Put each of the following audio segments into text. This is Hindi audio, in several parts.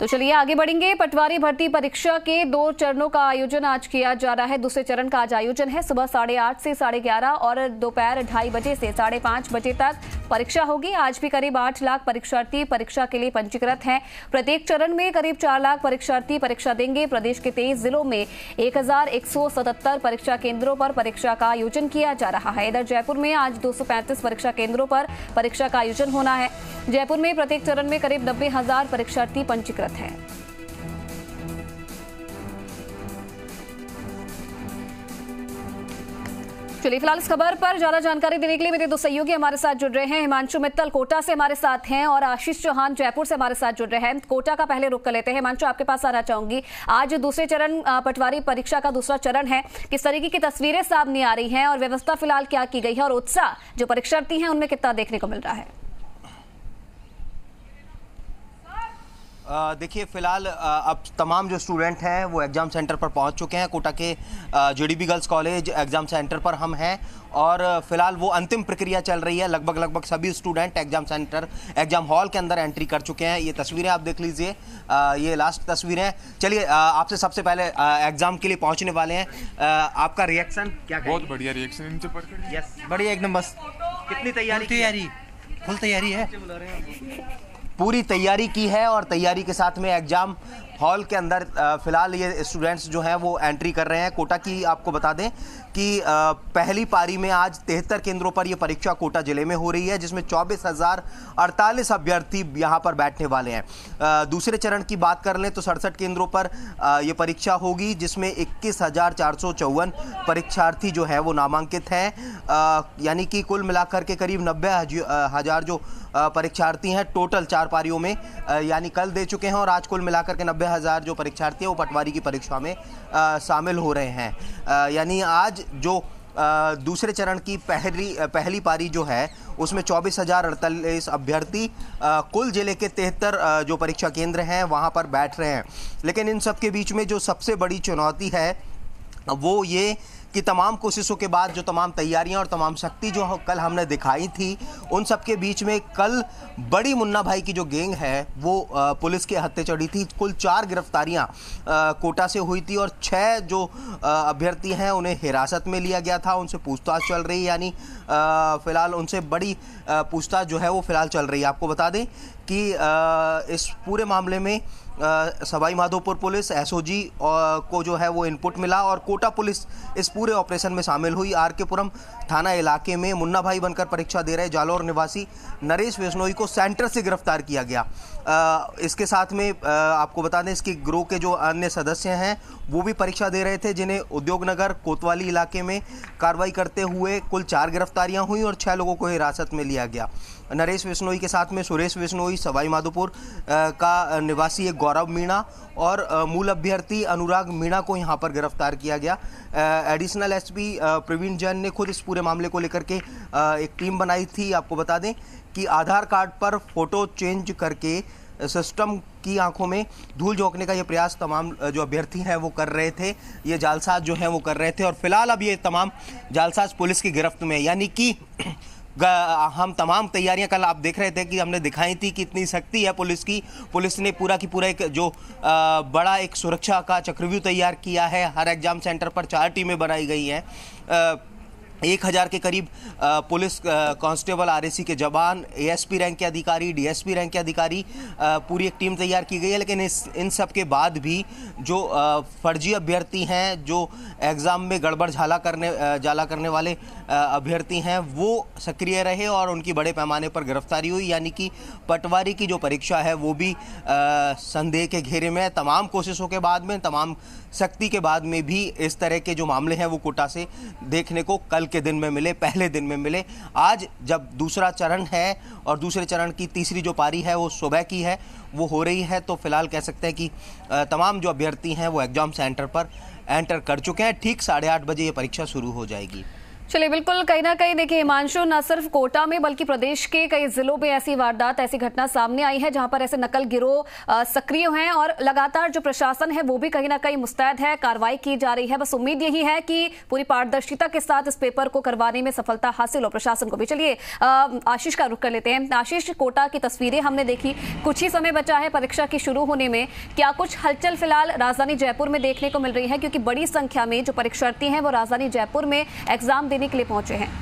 तो चलिए आगे बढ़ेंगे। पटवारी भर्ती परीक्षा के दो चरणों का आयोजन आज किया जा रहा है। दूसरे चरण का आज आयोजन है। सुबह साढ़े आठ से साढ़े ग्यारह और दोपहर ढाई बजे से साढ़े पाँच बजे तक परीक्षा होगी। आज भी करीब आठ लाख परीक्षार्थी परीक्षा के लिए पंजीकृत हैं। प्रत्येक चरण में करीब चार लाख परीक्षार्थी परीक्षा देंगे। प्रदेश के तेईस जिलों में एक हज़ार एक सौ सतहत्तर परीक्षा केंद्रों पर परीक्षा का आयोजन किया जा रहा है। इधर जयपुर में आज दो सौ पैंतीस परीक्षा केंद्रों पर परीक्षा का आयोजन होना है। जयपुर में प्रत्येक चरण में करीब नब्बे हज़ार परीक्षार्थी पंजीकृत हैं। चलिए, फ़िलहाल इस खबर पर ज़्यादा जानकारी देने के लिए मेरे दो सहयोगी हमारे साथ जुड़ रहे हैं। हिमांशु मित्तल कोटा से हमारे साथ हैं और आशीष चौहान जयपुर से हमारे साथ जुड़ रहे हैं। कोटा का पहले रुक कर लेते हैं। हिमांशु, आपके पास आना चाहूँगी। आज दूसरे चरण पटवारी परीक्षा का दूसरा चरण है। किस तरीके की तस्वीरें सामने आ रही हैं और व्यवस्था फ़िलहाल क्या की गई है और उत्साह जो परीक्षार्थी हैं, उनमें कितना देखने को मिल रहा है? देखिए फ़िलहाल अब तमाम जो स्टूडेंट हैं वो एग्ज़ाम सेंटर पर पहुँच चुके हैं कोटा के JDB girls college exam centre पर हम हैं और फ़िलहाल वो अंतिम प्रक्रिया चल रही है। लगभग लगभग सभी student exam centre exam hall के अंदर एंट्री कर चुके हैं। ये तस्वीरें आप देख लीजिए। ये लास्ट तस्वीरें। चलिए आपसे सबसे पहले एग्ज़ाम के लिए पहुँचने वाले हैं। आपका रिएक्शन क्या बहुत बढ़िया रिएक्शन यस बढ़िया एकदम बस। कितनी तैयारी तैयारी। फुल तैयारी है। पूरी तैयारी की है और तैयारी के साथ में एग्ज़ाम हॉल के अंदर फ़िलहाल ये स्टूडेंट्स जो हैं वो एंट्री कर रहे हैं। कोटा की आपको बता दें कि पहली पारी में आज तिहत्तर केंद्रों पर यह परीक्षा कोटा ज़िले में हो रही है, जिसमें चौबीस हज़ार अड़तालीस अभ्यर्थी यहाँ पर बैठने वाले हैं। दूसरे चरण की बात कर लें तो सड़सठ केंद्रों पर ये परीक्षा होगी, जिसमें इक्कीस हज़ार चार सौ चौवन परीक्षार्थी जो है वो नामांकित हैं। यानी कि कुल मिलाकर के करीब नब्बे हज़ार जो परीक्षार्थी हैं, टोटल चार पारियों में यानी कल दे चुके हैं और आज कुल मिलाकर के नब्बे हज़ार जो परीक्षार्थी हैं, वो पटवारी की परीक्षा में शामिल हो रहे हैं। यानी आज जो दूसरे चरण की पहली पहली पारी जो है, उसमें चौबीस हज़ार अड़तालीस अभ्यर्थी कुल ज़िले के तिहत्तर जो परीक्षा केंद्र हैं, वहाँ पर बैठ रहे हैं। लेकिन इन सब के बीच में जो सबसे बड़ी चुनौती है, वो ये कि तमाम कोशिशों के बाद जो तमाम तैयारियाँ और तमाम शक्ति जो कल हमने दिखाई थी, उन सब के बीच में कल बड़ी मुन्ना भाई की जो गैंग है, वो पुलिस के हत्थे चढ़ी थी। कुल चार गिरफ्तारियाँ कोटा से हुई थी और छः जो अभ्यर्थी हैं, उन्हें हिरासत में लिया गया था। उनसे पूछताछ चल रही यानी फ़िलहाल उनसे बड़ी पूछताछ जो है, वो फ़िलहाल चल रही है। आपको बता दें कि इस पूरे मामले में सवाई माधोपुर पुलिस, एसओजी को जो है, वो इनपुट मिला और कोटा पुलिस इस पूरे ऑपरेशन में शामिल हुई। आर के पुरम थाना इलाके में मुन्ना भाई बनकर परीक्षा दे रहे जालौर निवासी नरेश विश्नोई को सेंटर से गिरफ़्तार किया गया। आ, इसके साथ में आ, आपको बता दें इसके ग्रोह के जो अन्य सदस्य हैं वो भी परीक्षा दे रहे थे जिन्हें उद्योगनगर कोतवाली इलाके में कार्रवाई करते हुए कुल चार गिरफ्तारियाँ हुई और छः लोगों को हिरासत में लिया गया। नरेश विश्नोई के साथ में सुरेश विश्नोई सवाई माधोपुर का निवासी एक गौरव मीणा और मूल अभ्यर्थी अनुराग मीणा को यहाँ पर गिरफ़्तार किया गया। एडिशनल एसपी प्रवीण जैन ने खुद इस पूरे मामले को लेकर के एक टीम बनाई थी। आपको बता दें कि आधार कार्ड पर फ़ोटो चेंज करके सिस्टम की आँखों में धूल झोंकने का ये प्रयास तमाम जो अभ्यर्थी हैं वो कर रहे थे। ये जालसाज जो हैं वो कर रहे थे और फ़िलहाल अब ये तमाम जालसाज पुलिस की गिरफ्त में यानी कि हम तमाम तैयारियाँ कल आप देख रहे थे कि हमने दिखाई थी कि इतनी सख्ती है पुलिस की। पुलिस ने पूरा की पूरा एक जो आ, बड़ा एक सुरक्षा का चक्रव्यूह तैयार किया है। हर एग्ज़ाम सेंटर पर चार टीमें बनाई गई हैं। एक हज़ार के करीब पुलिस कांस्टेबल, आरएसी के जवान, एएसपी रैंक के अधिकारी, डीएसपी रैंक के अधिकारी पूरी एक टीम तैयार की गई है। लेकिन इस, इन सब के बाद भी जो फर्जी अभ्यर्थी हैं, जो एग्ज़ाम में गड़बड़ झाला करने जाला करने वाले अभ्यर्थी हैं, वो सक्रिय रहे और उनकी बड़े पैमाने पर गिरफ्तारी हुई। यानी कि पटवारी की जो परीक्षा है, वो भी संदेह के घेरे में तमाम कोशिशों के बाद में, तमाम सख्ती के बाद में भी इस तरह के जो मामले हैं वो कोटा से देखने को कल के दिन में मिले, पहले दिन में मिले। आज जब दूसरा चरण है और दूसरे चरण की तीसरी जो पारी है वो सुबह की है, वो हो रही है तो फ़िलहाल कह सकते हैं कि तमाम जो अभ्यर्थी हैं वो एग्ज़ाम सेंटर पर एंटर कर चुके हैं। ठीक साढ़े आठ बजे ये परीक्षा शुरू हो जाएगी। चलिए बिल्कुल, कहीं ना कहीं देखिए हिमांशु, न सिर्फ़ कोटा में बल्कि प्रदेश के कई जिलों में ऐसी वारदात, ऐसी घटना सामने आई है, जहाँ पर ऐसे नकल गिरोह सक्रिय हैं और लगातार जो प्रशासन है वो भी कहीं ना कहीं मुस्तैद है, कार्रवाई की जा रही है। बस उम्मीद यही है कि पूरी पारदर्शिता के साथ इस पेपर को करवाने में सफलता हासिल हो प्रशासन को भी। चलिए आशीष का रुख कर लेते हैं। आशीष, कोटा की तस्वीरें हमने देखी, कुछ ही समय बचा है परीक्षा की शुरू होने में। क्या कुछ हलचल फ़िलहाल राजधानी जयपुर में देखने को मिल रही है? क्योंकि बड़ी संख्या में जो परीक्षार्थी हैं वो राजधानी जयपुर में एग्ज़ाम देने के लिए पहुँचे हैं।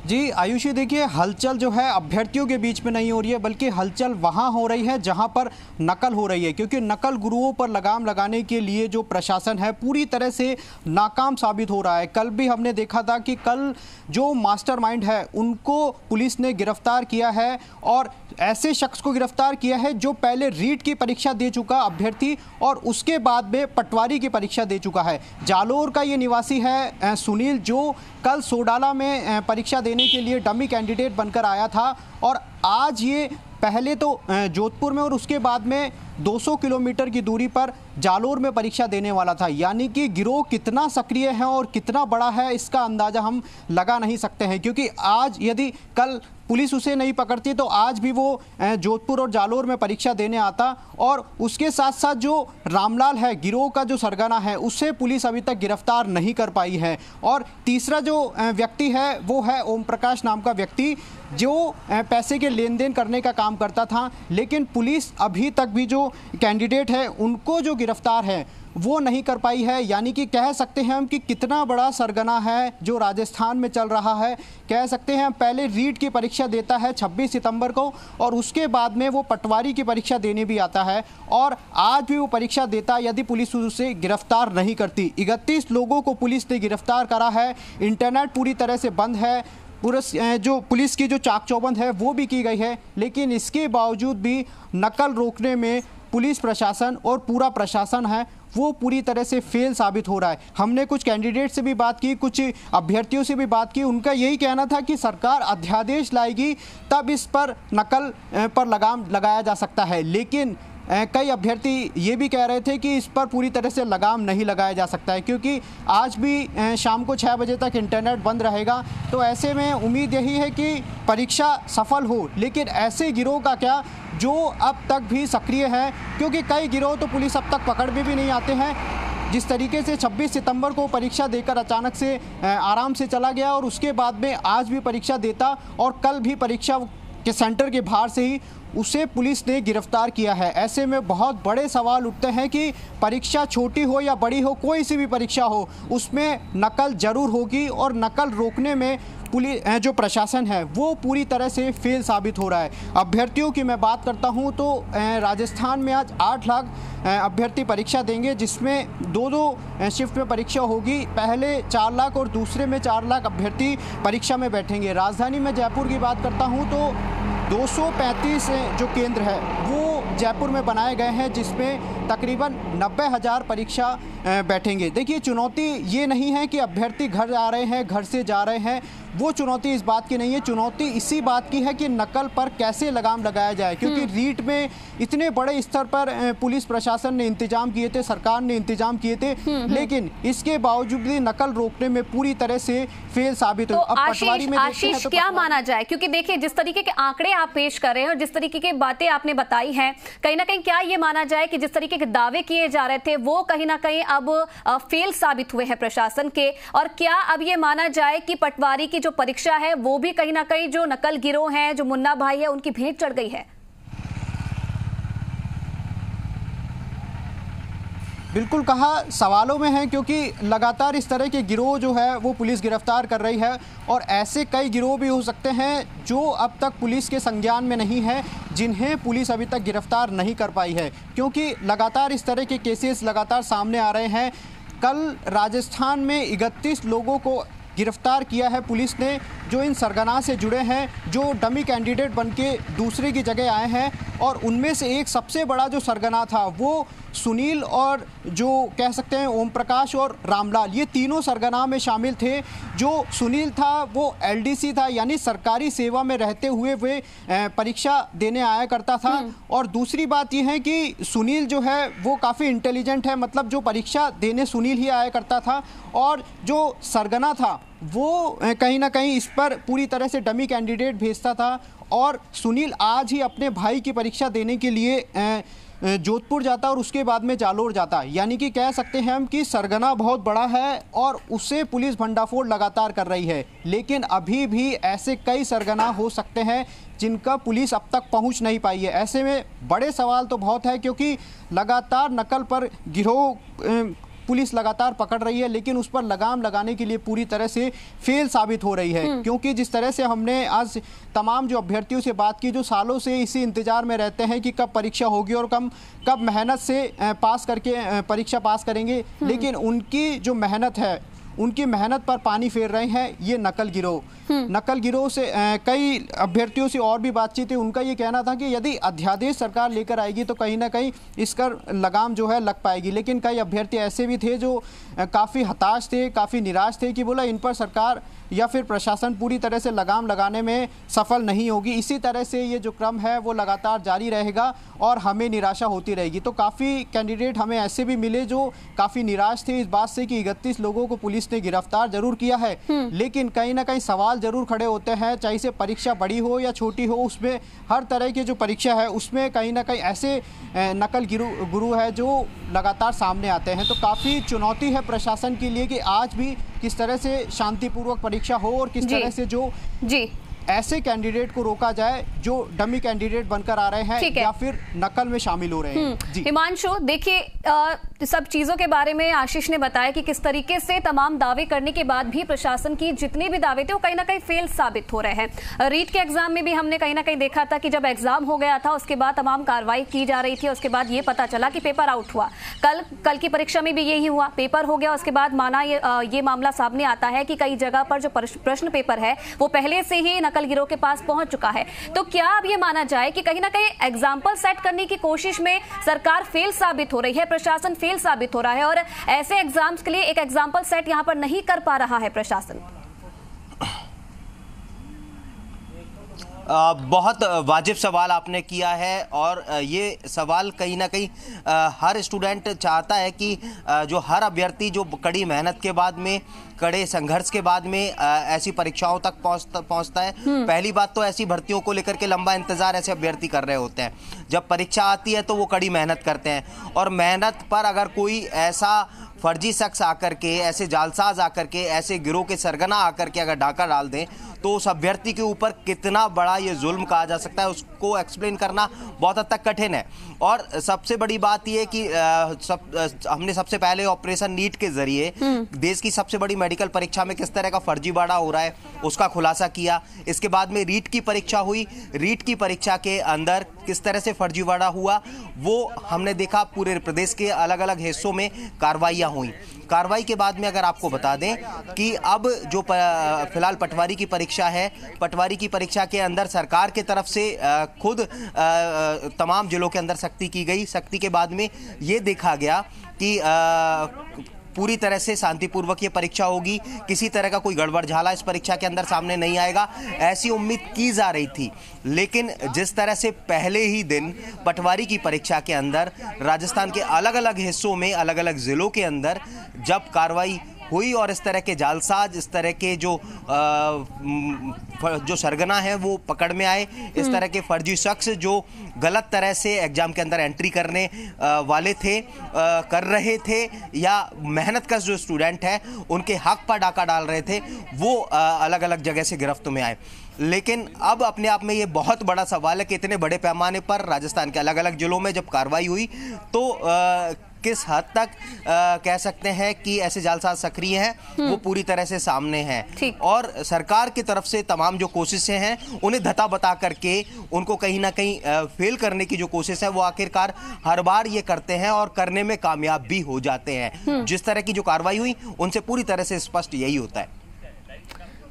जी, आयुषी देखिए, हलचल जो है अभ्यर्थियों के बीच में नहीं हो रही है, बल्कि हलचल वहाँ हो रही है जहाँ पर नकल हो रही है, क्योंकि नकल गुरुओं पर लगाम लगाने के लिए जो प्रशासन है पूरी तरह से नाकाम साबित हो रहा है। कल भी हमने देखा था कि कल जो मास्टरमाइंड है, उनको पुलिस ने गिरफ़्तार किया है और ऐसे शख्स को गिरफ़्तार किया है जो पहले रीट की परीक्षा दे चुका अभ्यर्थी और उसके बाद में पटवारी की परीक्षा दे चुका है। जालोर का ये निवासी है सुनील, जो कल सोडाला में परीक्षा देने के लिए डमी कैंडिडेट बनकर आया था और आज ये पहले तो जोधपुर में और उसके बाद में 200 किलोमीटर की दूरी पर जालोर में परीक्षा देने वाला था। यानी कि गिरोह कितना सक्रिय है और कितना बड़ा है, इसका अंदाज़ा हम लगा नहीं सकते हैं, क्योंकि आज यदि कल पुलिस उसे नहीं पकड़ती तो आज भी वो जोधपुर और जालोर में परीक्षा देने आता और उसके साथ साथ जो रामलाल है, गिरोह का जो सरगना है, उसे पुलिस अभी तक गिरफ़्तार नहीं कर पाई है। और तीसरा जो व्यक्ति है, वो है ओम प्रकाश नाम का व्यक्ति जो पैसे के लेन देन करने का काम करता था, लेकिन पुलिस अभी तक भी जो कैंडिडेट है, उनको जो गिरफ़्तार है, वो नहीं कर पाई है। यानी कि कह सकते हैं हम कि कितना बड़ा सरगना है जो राजस्थान में चल रहा है। कह सकते हैं पहले रीट की परीक्षा देता है 26 सितंबर को, और उसके बाद में वो पटवारी की परीक्षा देने भी आता है, और आज भी वो परीक्षा देता यदि पुलिस उसे गिरफ़्तार नहीं करती। इकतीस लोगों को पुलिस ने गिरफ़्तार करा है। इंटरनेट पूरी तरह से बंद है। पूरा जो पुलिस की जो चाक चौबंद है, वो भी की गई है। लेकिन इसके बावजूद भी नकल रोकने में पुलिस प्रशासन और पूरा प्रशासन है, वो पूरी तरह से फेल साबित हो रहा है। हमने कुछ कैंडिडेट से भी बात की, कुछ अभ्यर्थियों से भी बात की। उनका यही कहना था कि सरकार अध्यादेश लाएगी, तब इस पर नकल पर लगाम लगाया जा सकता है। लेकिन कई अभ्यर्थी ये भी कह रहे थे कि इस पर पूरी तरह से लगाम नहीं लगाया जा सकता है, क्योंकि आज भी शाम को छः बजे तक इंटरनेट बंद रहेगा। तो ऐसे में उम्मीद यही है कि परीक्षा सफल हो, लेकिन ऐसे गिरोह का क्या, जो अब तक भी सक्रिय है, क्योंकि कई गिरोह तो पुलिस अब तक पकड़ में भी नहीं आते हैं। जिस तरीके से 26 सितंबर को परीक्षा देकर अचानक से आराम से चला गया और उसके बाद में आज भी परीक्षा देता और कल भी परीक्षा के सेंटर के बाहर से ही उसे पुलिस ने गिरफ़्तार किया है। ऐसे में बहुत बड़े सवाल उठते हैं कि परीक्षा छोटी हो या बड़ी हो, कोई सी भी परीक्षा हो, उसमें नकल ज़रूर होगी और नकल रोकने में पुलिस जो प्रशासन है, वो पूरी तरह से फेल साबित हो रहा है। अभ्यर्थियों की मैं बात करता हूँ तो राजस्थान में आज आठ लाख अभ्यर्थी परीक्षा देंगे, जिसमें दो दो शिफ्ट में परीक्षा होगी। पहले चार लाख और दूसरे में चार लाख अभ्यर्थी परीक्षा में बैठेंगे। राजधानी में जयपुर की बात करता हूँ तो 235 जो केंद्र है वो जयपुर में बनाए गए हैं जिसमें तकरीबन नब्बे हज़ार परीक्षा बैठेंगे। देखिए चुनौती ये नहीं है कि अभ्यर्थी घर आ रहे हैं घर से जा रहे हैं। वो चुनौती इस बात की नहीं है। चुनौती इसी बात की है कि नकल पर कैसे लगाम लगाया जाए क्योंकि हम्म। रीट में इतने बड़े स्तर पर पुलिस प्रशासन ने इंतज़ाम किए थे सरकार ने इंतज़ाम किए थे हम्म, हम्म। लेकिन इसके बावजूद भी नकल रोकने में पूरी तरह से फेल साबित तो अब पटवारी में आशीष तो क्या माना जाए? क्योंकि देखिए जिस तरीके के आंकड़े आप पेश कर रहे हैं और जिस तरीके की बातें आपने बताई हैं कहीं ना कहीं क्या ये माना जाए कि जिस तरीके के दावे किए जा रहे थे, वो कहीं ना कहीं अब फेल साबित हुए हैं प्रशासन के। और क्या अब ये माना जाए कि पटवारी की जो परीक्षा है, वो भी कहीं ना कहीं जो नकल गिरोह है, जो मुन्ना भाई है, उनकी भेंट चढ़ गई है? बिल्कुल कहा सवालों में है क्योंकि लगातार इस तरह के गिरोह जो है, वो पुलिस गिरफ़्तार कर रही है और ऐसे कई गिरोह भी हो सकते हैं जो अब तक पुलिस के संज्ञान में नहीं है, जिन्हें पुलिस अभी तक गिरफ़्तार नहीं कर पाई है। क्योंकि लगातार इस तरह के केसेस लगातार सामने आ रहे हैं। कल राजस्थान में इकतीस लोगों को गिरफ़्तार किया है पुलिस ने जो इन सरगना से जुड़े हैं जो डमी कैंडिडेट बन के दूसरे की जगह आए हैं और उनमें से एक सबसे बड़ा जो सरगना था वो सुनील और जो कह सकते हैं ओम प्रकाश और रामलाल ये तीनों सरगना में शामिल थे। जो सुनील था वो एलडीसी था यानी सरकारी सेवा में रहते हुए वे परीक्षा देने आया करता था। और दूसरी बात यह है कि सुनील जो है वो काफ़ी इंटेलिजेंट है मतलब जो परीक्षा देने सुनील ही आया करता था और जो सरगना था वो कहीं ना कहीं इस पर पूरी तरह से डमी कैंडिडेट भेजता था और सुनील आज ही अपने भाई की परीक्षा देने के लिए जोधपुर जाता और उसके बाद में जालोर जाता। यानी कि कह सकते हैं हम कि सरगना बहुत बड़ा है और उसे पुलिस भंडाफोड़ लगातार कर रही है। लेकिन अभी भी ऐसे कई सरगना हो सकते हैं जिनका पुलिस अब तक पहुँच नहीं पाई है। ऐसे में बड़े सवाल तो बहुत है क्योंकि लगातार नकल पर गिरोह पुलिस लगातार पकड़ रही है लेकिन उस पर लगाम लगाने के लिए पूरी तरह से फेल साबित हो रही है हम्म। क्योंकि जिस तरह से हमने आज तमाम जो अभ्यर्थियों से बात की जो सालों से इसी इंतज़ार में रहते हैं कि कब परीक्षा होगी और कम कब मेहनत से पास करके परीक्षा पास करेंगे हम्म। लेकिन उनकी जो मेहनत है उनकी मेहनत पर पानी फेर रहे हैं ये नकल गिरोह। हम्म। नकल गिरोह से कई अभ्यर्थियों से और भी बातचीत है उनका ये कहना था कि यदि अध्यादेश सरकार लेकर आएगी तो कहीं ना कहीं इसका लगाम जो है लग पाएगी। लेकिन कई अभ्यर्थी ऐसे भी थे जो काफ़ी हताश थे काफ़ी निराश थे कि बोला इन पर सरकार या फिर प्रशासन पूरी तरह से लगाम लगाने में सफल नहीं होगी। इसी तरह से ये जो क्रम है वो लगातार जारी रहेगा और हमें निराशा होती रहेगी। तो काफ़ी कैंडिडेट हमें ऐसे भी मिले जो काफ़ी निराश थे इस बात से कि इकतीस लोगों को पुलिस ने गिरफ़्तार ज़रूर किया है। हम्म। लेकिन कहीं ना कहीं सवाल ज़रूर खड़े होते हैं चाहे से परीक्षा बड़ी हो या छोटी हो उसमें हर तरह की जो परीक्षा है उसमें कहीं ना कहीं ऐसे नकल गुरु गुरु है जो लगातार सामने आते हैं। तो काफ़ी चुनौती है प्रशासन के लिए कि आज भी किस तरह से शांतिपूर्वक परीक्षा हो और किस तरह से जो जी। ऐसे कैंडिडेट को रोका जाए जो डमी कैंडिडेट बनकर आ रहे हैं या फिर नकल में शामिल हो रहे हैं। जी। हिमांशु देखिए सब चीज़ों के बारे में आशीष ने बताया कि किस तरीके से तमाम दावे करने के बाद भी प्रशासन की जितने भी दावे थे वो कहीं ना कहीं फेल साबित हो रहे हैं। रीट के एग्ज़ाम में भी हमने कहीं ना कहीं देखा था कि जब एग्ज़ाम हो गया था उसके बाद तमाम कार्रवाई की जा रही थी उसके बाद ये पता चला कि पेपर आउट हुआ। कल कल की परीक्षा में भी यही हुआ। पेपर हो गया उसके बाद माना ये, ये मामला सामने आता है कि कई जगह पर जो प्रश्न पेपर है वो पहले से ही नकल गिरोह के पास पहुँच चुका है। तो क्या अब ये माना जाए कि कहीं ना कहीं एग्ज़ाम्पल सेट करने की कोशिश में सरकार फेल साबित हो रही है? प्रशासन फेल साबित हो रहा है और ऐसे एग्ज़ाम्स के लिए एक एग्ज़ाम्पल सेट यहाँ पर नहीं कर पा रहा है प्रशासन। बहुत वाजिब सवाल आपने किया है और ये सवाल कहीं ना कहीं हर स्टूडेंट चाहता है कि जो हर अभ्यर्थी जो कड़ी मेहनत के बाद में कड़े संघर्ष के बाद में ऐसी परीक्षाओं तक पहुँचता पहुँचता है। हम्म। पहली बात तो ऐसी भर्तियों को लेकर के लंबा इंतज़ार ऐसे अभ्यर्थी कर रहे होते हैं। जब परीक्षा आती है तो वो कड़ी मेहनत करते हैं। और मेहनत पर अगर कोई ऐसा फर्जी शख्स आकर के ऐसे जालसाज आकर के ऐसे गिरोह के सरगना आकर के अगर डाका डाल दें तो उस अभ्यर्थी के ऊपर कितना बड़ा ये जुल्म कहा जा सकता है उसको एक्सप्लेन करना बहुत हद तक कठिन है। और सबसे बड़ी बात यह कि सब, हमने सबसे पहले ऑपरेशन नीट के ज़रिए हम्म। देश की सबसे बड़ी मेडिकल परीक्षा में किस तरह का फर्जीवाड़ा हो रहा है उसका खुलासा किया। इसके बाद में रीट की परीक्षा हुई। रीट की परीक्षा के अंदर किस तरह से फर्जीवाड़ा हुआ, वो हमने देखा पूरे प्रदेश के अलग अलग हिस्सों में कार्रवाइयाँ हुई। कार्रवाई के बाद में अगर आपको बता दें कि अब जो फ़िलहाल पटवारी की परीक्षा है, पटवारी की परीक्षा के अंदर सरकार के तरफ़ से खुद तमाम जिलों के अंदर सख्ती की गई। सख्ती के बाद में ये देखा गया कि पूरी तरह से शांतिपूर्वक ये परीक्षा होगी। किसी तरह का कोई गड़बड़ झाला इस परीक्षा के अंदर सामने नहीं आएगा। ऐसी उम्मीद की जा रही थी। लेकिन जिस तरह से पहले ही दिन पटवारी की परीक्षा के अंदर, राजस्थान के अलग अलग हिस्सों में अलग अलग जिलों के अंदर जब कार्रवाई हुई और इस तरह के जालसाज इस तरह के जो आ, जो सरगना है वो पकड़ में आए इस हम्म। तरह के फर्जी शख्स जो गलत तरह से एग्ज़ाम के अंदर एंट्री करने वाले थे कर रहे थे या मेहनत का जो स्टूडेंट है उनके हक पर डाका डाल रहे थे वो अलग अलग जगह से गिरफ्त में आए लेकिन अब अपने आप में ये बहुत बड़ा सवाल है कि इतने बड़े पैमाने पर राजस्थान के अलग अलग जिलों में जब कार्रवाई हुई तो आ, किस हद तक आ, कह सकते हैं कि ऐसे जालसाज सक्रिय हैं वो हम्म। पूरी तरह से सामने हैं और सरकार की तरफ़ से तमाम जो कोशिशें हैं उन्हें धता बता करके उनको कहीं ना कहीं फेल करने की जो कोशिश है वो आखिरकार हर बार ये करते हैं और करने में कामयाब भी हो जाते हैं हम्म। जिस तरह की जो कार्रवाई हुई उनसे पूरी तरह से स्पष्ट यही होता है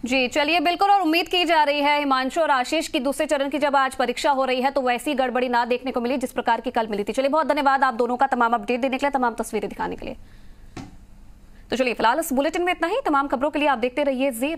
जी, चलिए बिल्कुल, और उम्मीद की जा रही है हिमांशु और आशीष की दूसरे चरण की जब आज परीक्षा हो रही है तो वैसी गड़बड़ी ना देखने को मिली जिस प्रकार की कल मिली थी। चलिए, बहुत धन्यवाद आप दोनों का तमाम अपडेट देने के लिए, तमाम तस्वीरें दिखाने के लिए। तो चलिए, फ़िलहाल इस बुलेटिन में इतना ही। तमाम खबरों के लिए आप देखते रहिए जी